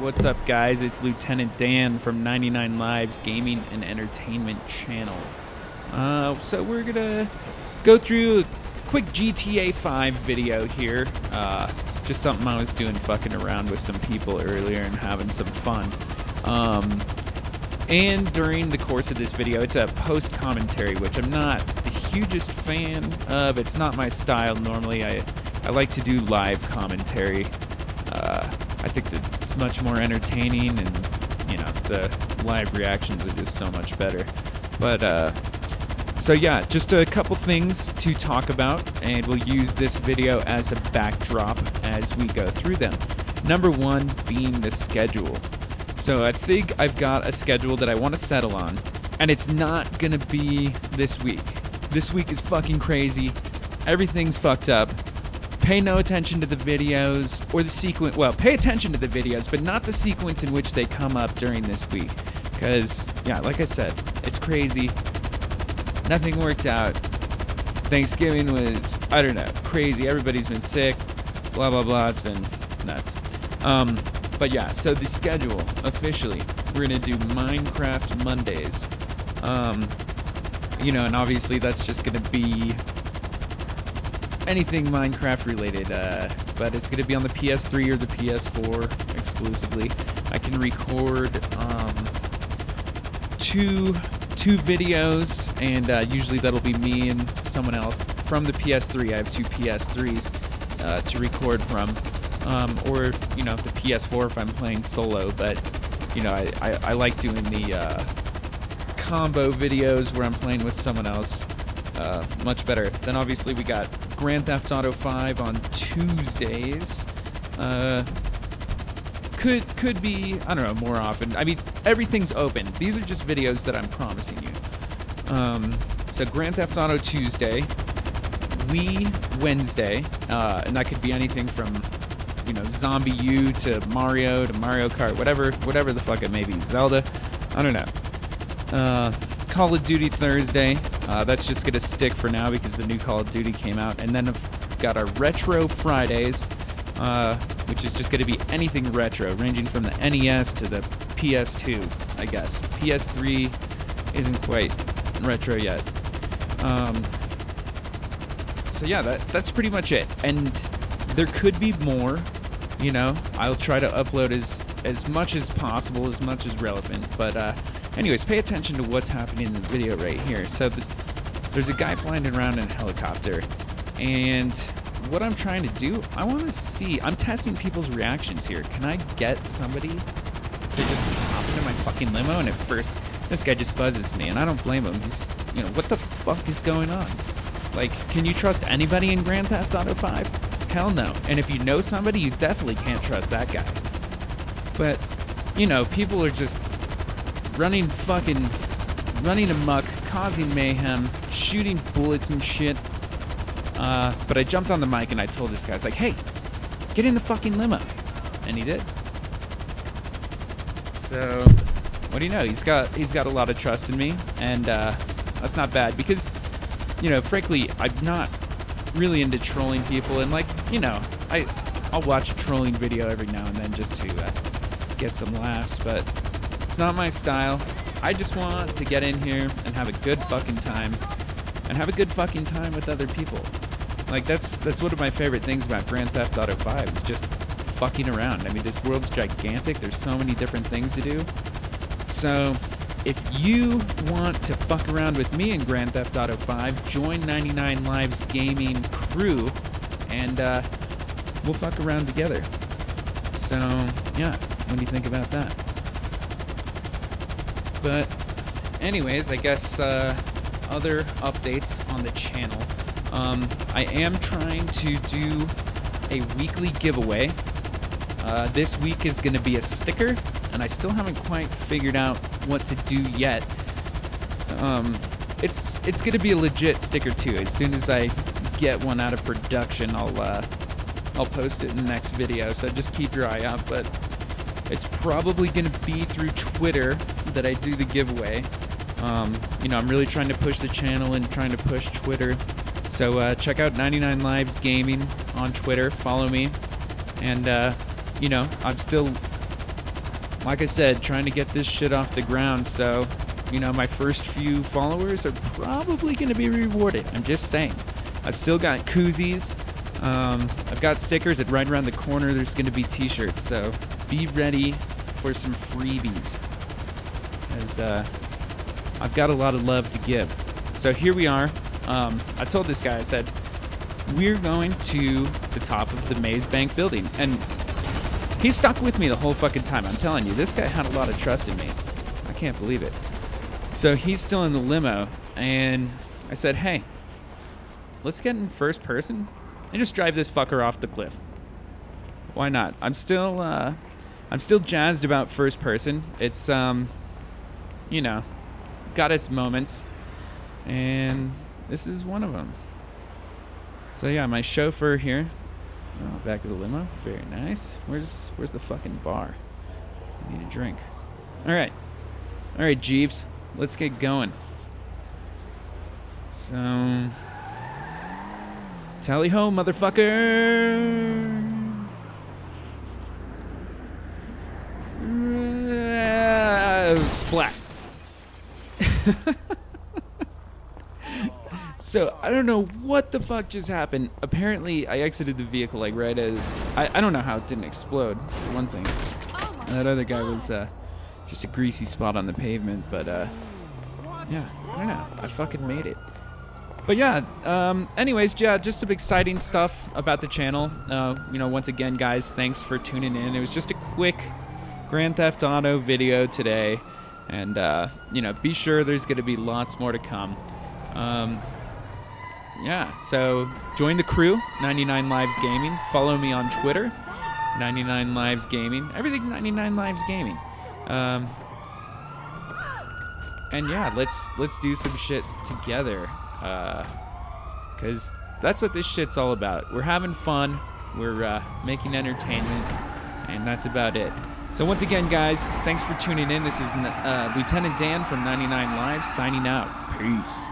what's up, guys? It's Lieutenant Dan from 99 Lives Gaming and Entertainment Channel. Uh, so we're gonna go through a quick GTA 5 video here. Uh, just something I was doing, fucking around with some people earlier and having some fun. Um, and during the course of this video, it's a post commentary, which I'm not the hugest fan of. It's not my style normally. I I like to do live commentary. I think that it's much more entertaining, and you know the live reactions are just so much better. But uh, so yeah, just a couple things to talk about, and we'll use this video as a backdrop as we go through them. Number one being the schedule. So I think I've got a schedule that I want to settle on, and it's not gonna be this week. This week is fucking crazy. Everything's fucked up. Pay no attention to the videos or the sequence. Well, pay attention to the videos, but not the sequence in which they come up during this week. Because, yeah, like I said, it's crazy. Nothing worked out. Thanksgiving was, I don't know, crazy. Everybody's been sick. Blah, blah, blah. It's been nuts. Um, but yeah, so the schedule officially, we're gonna do Minecraft Mondays. Um, you know, and obviously that's just gonna be anything Minecraft related. Uh, but it's gonna be on the PS3 or the PS4 exclusively. I can record um, two two videos, and uh, usually that'll be me and someone else from the PS3. I have two PS3s uh, to record from um, or you know the PS4 if I'm playing solo. But you know I, I, I like doing the uh, combo videos where I'm playing with someone else. Uh, much better. Then obviously we got Grand Theft Auto 5 on Tuesdays. Uh, could could be I don't know more often. I mean everything's open. These are just videos that I'm promising you. Um, so Grand Theft Auto Tuesday, Wii Wednesday, uh, and that could be anything from you know, ZombiU to Mario to Mario Kart, whatever, whatever the fuck it may be. Zelda, I don't know. Uh, Call of Duty Thursday, uh, that's just gonna stick for now because the new Call of Duty came out, and then I've got our Retro Fridays, uh, which is just gonna be anything retro, ranging from the NES to the PS2, I guess. PS3 isn't quite retro yet. Um, so yeah, that that's pretty much it, and there could be more you know? I'll try to upload as as much as possible as much as relevant. But uh anyways pay attention to what's happening in the video right here. So the, there's a guy flying around in a helicopter and what i'm trying to do i want to see i'm testing people's reactions here. Can i get somebody to just hop into my fucking limo? And at first this guy just buzzes me and i don't blame him. He's you know what the fuck is going on? Like can you trust anybody in grand theft auto 5 Hell no. And if you know somebody, you definitely can't trust that guy. But, you know, people are just running fucking, running amok, causing mayhem, shooting bullets and shit. Uh, but I jumped on the mic and I told this guy, I was like, hey, get in the fucking limo. And he did. So, what do you know? He's got he's got a lot of trust in me, and uh, that's not bad because, you know, frankly, I'm not really into trolling people, and like you know, I I'll watch a trolling video every now and then just to uh, get some laughs, but it's not my style. I just want to get in here and have a good fucking time, and have a good fucking time with other people. Like that's that's one of my favorite things about Grand Theft Auto 5 is just fucking around. I mean, this world's gigantic. There's so many different things to do. So if you want to fuck around with me in Grand Theft Auto 5, join 99 Lives Gaming crew, and uh, we'll fuck around together. So, yeah, what do you think about that? But, anyways, I guess uh, other updates on the channel. Um, I am trying to do a weekly giveaway. Uh, this week is going to be a sticker, and I still haven't quite figured out what to do yet. Um, it's it's gonna be a legit sticker too. As soon as I get one out of production, I'll uh, I'll post it in the next video. So just keep your eye out. But it's probably gonna be through Twitter that I do the giveaway. Um, you know, I'm really trying to push the channel and trying to push Twitter. So uh, check out 99 Lives Gaming on Twitter. Follow me, and uh, you know, I'm still like I said, trying to get this shit off the ground. So, you know, my first few followers are probably going to be rewarded. I'm just saying. I've still got koozies. Um, I've got stickers. And right around the corner, there's going to be t-shirts. So be ready for some freebies. As uh, I've got a lot of love to give. So here we are. Um, I told this guy, I said, we're going to the top of the Maze Bank building. And he stuck with me the whole fucking time. I'm telling you, this guy had a lot of trust in me. I can't believe it. So he's still in the limo, and I said, hey, let's get in first person and just drive this fucker off the cliff. Why not? I'm still, uh, I'm still jazzed about first person. It's, um, you know, got its moments, and this is one of them. So yeah, my chauffeur here. Oh, back of the limo. Very nice. Where's where's the fucking bar? I need a drink. All right, all right, Jeeves. Let's get going. So, tally ho, motherfucker! Uh, splat. So I don't know what the fuck just happened. Apparently, I exited the vehicle like right as I, I don't know how it didn't explode. One thing, that other guy was uh, just a greasy spot on the pavement. But uh, yeah, I don't know. I fucking made it. But yeah, um, anyways, yeah, just some exciting stuff about the channel. Uh, you know, once again, guys, thanks for tuning in. It was just a quick Grand Theft Auto video today, and uh, you know, be sure there's going to be lots more to come. Um, yeah, so join the crew, 99 Lives Gaming. Follow me on Twitter, 99 Lives Gaming. Everything's 99 Lives Gaming. Um, and yeah, let's let's do some shit together, because uh, that's what this shit's all about. We're having fun, we're uh, making entertainment, and that's about it. So once again, guys, thanks for tuning in. This is uh, Lieutenant Dan from 99 Lives signing out. Peace.